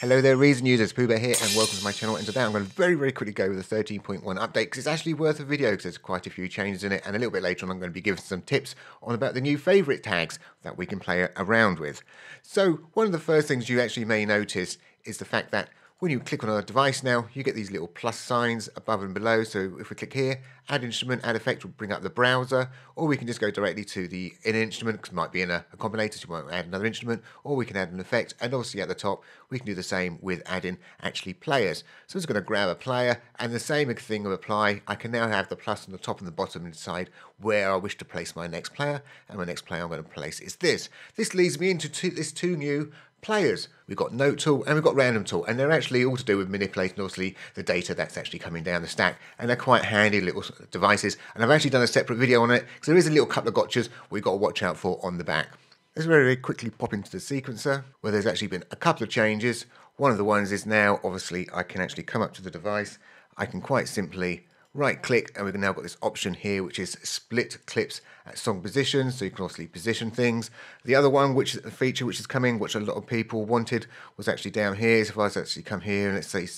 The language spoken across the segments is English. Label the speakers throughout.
Speaker 1: Hello there, Reason users. Pooh Bear here, and welcome to my channel. And today I'm going to very, very quickly go with the 13.1 update because it's actually worth a video because there's quite a few changes in it. And a little bit later on, I'm going to be giving some tips on about the new favourite tags that we can play around with. So, one of the first things you actually may notice is the fact that when you click on a device now, you get these little plus signs above and below. So if we click here, add instrument, add effect will bring up the browser, or we can just go directly to the in instrument, because it might be in a, a combinator, so you might add another instrument, or we can add an effect. And obviously at the top, we can do the same with adding actually players. So just going to grab a player, and the same thing will apply. I can now have the plus on the top and the bottom and decide where I wish to place my next player. And my next player I'm going to place is this. This leads me into two, this two new players. We've got note tool and we've got random tool, and they're actually all to do with manipulating obviously the data that's actually coming down the stack, and they're quite handy little devices. And I've actually done a separate video on it because there is a little couple of gotchas we've got to watch out for on the back. Let's very, very quickly pop into the sequencer where there's actually been a couple of changes. One of the ones is now obviously I can actually come up to the device. I can quite simply right click and we've now got this option here which is split clips at song position so you can obviously position things. The other one which is a feature which is coming which a lot of people wanted was actually down here. So if I was actually come here and let's say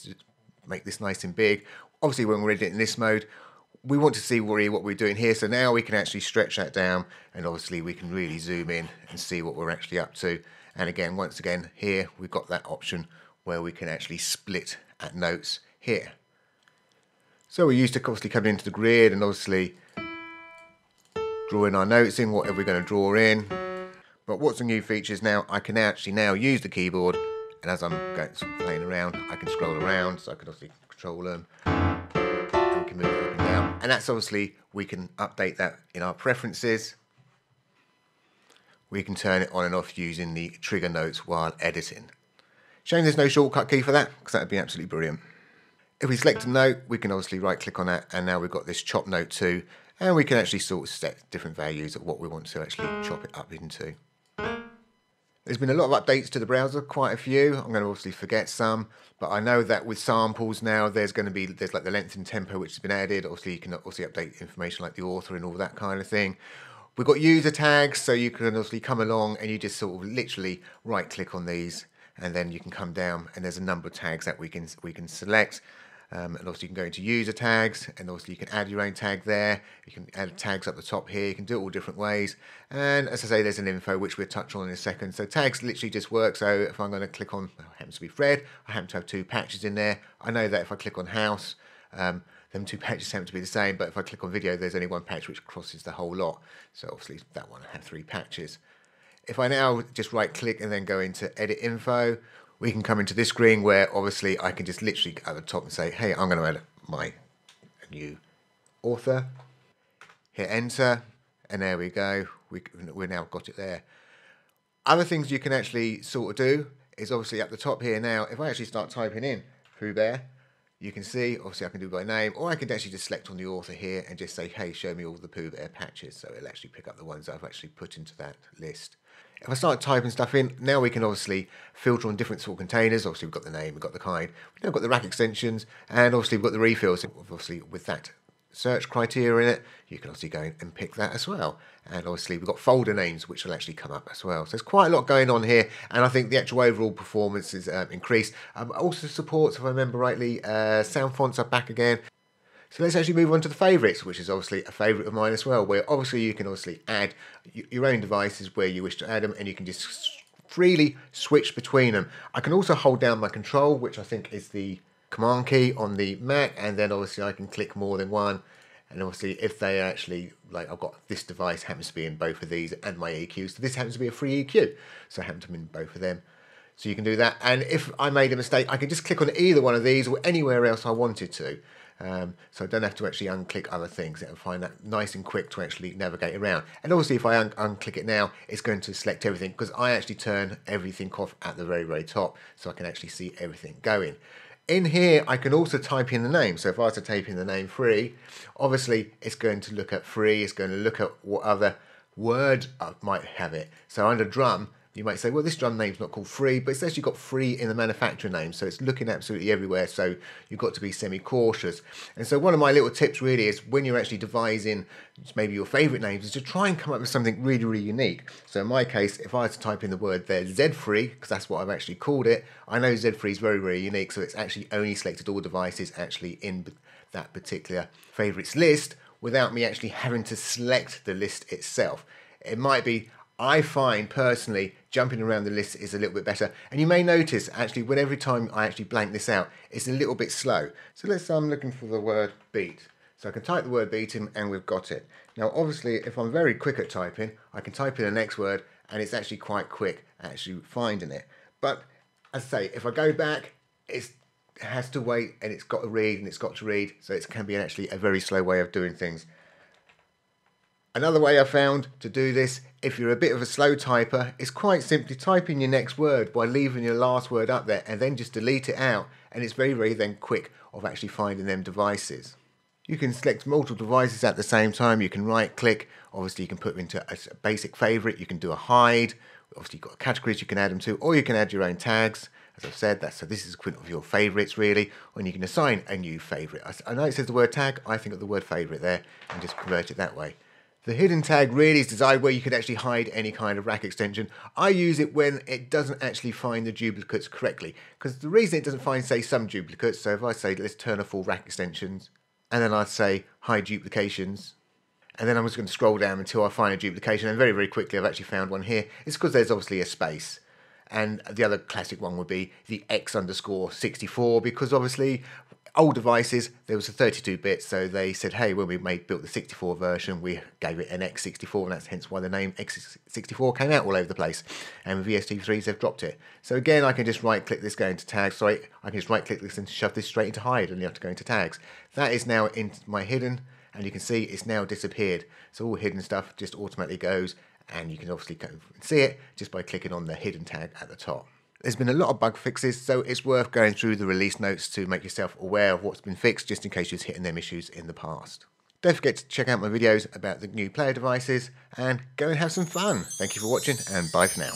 Speaker 1: make this nice and big obviously when we're in this mode we want to see really what we're doing here. So now we can actually stretch that down and obviously we can really zoom in and see what we're actually up to. And again once again here we've got that option where we can actually split at notes here so we're used to obviously coming into the grid and obviously drawing our notes in, whatever we're going to draw in. But what's the new features now? I can actually now use the keyboard and as I'm going, playing around, I can scroll around, so I can obviously control them. And we can move down. And that's obviously, we can update that in our preferences. We can turn it on and off using the trigger notes while editing. Shame there's no shortcut key for that, because that would be absolutely brilliant. If we select a note, we can obviously right click on that and now we've got this chop note too. And we can actually sort of set different values of what we want to actually chop it up into. There's been a lot of updates to the browser, quite a few. I'm going to obviously forget some, but I know that with samples now, there's going to be, there's like the length and tempo which has been added. Obviously, you can also update information like the author and all that kind of thing. We've got user tags, so you can obviously come along and you just sort of literally right click on these and then you can come down and there's a number of tags that we can we can select. Um, and obviously you can go into user tags and obviously you can add your own tag there. You can add tags up the top here. You can do it all different ways. And as I say, there's an info which we'll touch on in a second. So tags literally just work. So if I'm going to click on, well, happens to be Fred, I happen to have two patches in there. I know that if I click on house, um, them two patches happen to be the same, but if I click on video, there's only one patch which crosses the whole lot. So obviously that one I have three patches. If I now just right click and then go into edit info, we can come into this screen where obviously I can just literally at the top and say, hey, I'm going to add my new author. Hit enter, and there we go. We, we now got it there. Other things you can actually sort of do is obviously at the top here now, if I actually start typing in Pooh Bear, you can see, obviously I can do by name, or I can actually just select on the author here and just say, hey, show me all the Pooh Bear patches. So it'll actually pick up the ones I've actually put into that list. If I start typing stuff in, now we can obviously filter on different sort of containers. Obviously, we've got the name, we've got the kind, we've now got the rack extensions, and obviously we've got the refills. Obviously, with that search criteria in it, you can obviously go and pick that as well. And obviously, we've got folder names which will actually come up as well. So there's quite a lot going on here, and I think the actual overall performance is um, increased. Um, also supports, if I remember rightly, uh, sound fonts are back again. So let's actually move on to the favourites, which is obviously a favourite of mine as well, where obviously you can obviously add your own devices where you wish to add them, and you can just freely switch between them. I can also hold down my control, which I think is the command key on the Mac, and then obviously I can click more than one. And obviously, if they actually, like, I've got this device happens to be in both of these and my EQ, so this happens to be a free EQ, so I happen to be in both of them. So you can do that. And if I made a mistake, I can just click on either one of these or anywhere else I wanted to. Um, so I don't have to actually unclick other things and find that nice and quick to actually navigate around. And obviously if I un unclick it now, it's going to select everything because I actually turn everything off at the very, very top so I can actually see everything going. In here, I can also type in the name. So if I was to type in the name free, obviously it's going to look at free, it's going to look at what other word I might have it. So under drum, You might say, well, this drum name's not called free, but it's actually got free in the manufacturer name, so it's looking absolutely everywhere, so you've got to be semi-cautious. And so one of my little tips really is when you're actually devising maybe your favourite names is to try and come up with something really, really unique. So in my case, if I had to type in the word there, Z-free, because that's what I've actually called it, I know Z-free is very, very unique, so it's actually only selected all devices actually in that particular favourites list without me actually having to select the list itself. It might be I find personally jumping around the list is a little bit better. And you may notice actually when every time I actually blank this out, it's a little bit slow. So let's say I'm looking for the word beat. So I can type the word beat in and we've got it. Now obviously if I'm very quick at typing, I can type in the next word and it's actually quite quick actually finding it. But as I say, if I go back, it has to wait and it's got to read and it's got to read. So it can be actually a very slow way of doing things. Another way I found to do this, if you're a bit of a slow typer, is quite simply type in your next word by leaving your last word up there and then just delete it out. And it's very, very then quick of actually finding them devices. You can select multiple devices at the same time. You can right click. Obviously, you can put them into a basic favorite. You can do a hide. Obviously, you've got categories you can add them to, or you can add your own tags. As I've said, that's so this is equivalent of your favorites really, and you can assign a new favorite. I know it says the word tag. I think of the word favorite there and just convert it that way. The hidden tag really is designed where you could actually hide any kind of rack extension. I use it when it doesn't actually find the duplicates correctly. Because the reason it doesn't find, say, some duplicates, so if I say let's turn off all rack extensions, and then I'd say hide duplications, and then I'm just going to scroll down until I find a duplication, and very, very quickly I've actually found one here. It's because there's obviously a space. And the other classic one would be the X underscore 64, because obviously old devices, there was a 32 bit, so they said, hey, when we made built the 64 version, we gave it an X64, and that's hence why the name X64 came out all over the place. And with VST3s, they've dropped it. So again, I can just right click this, go into tags. Sorry, I can just right click this and shove this straight into hide, and you have to go into tags. That is now in my hidden, and you can see it's now disappeared. So all hidden stuff just automatically goes, and you can obviously see it just by clicking on the hidden tag at the top. There's been a lot of bug fixes, so it's worth going through the release notes to make yourself aware of what's been fixed just in case you're hitting them issues in the past. Don't forget to check out my videos about the new player devices and go and have some fun. Thank you for watching and bye for now.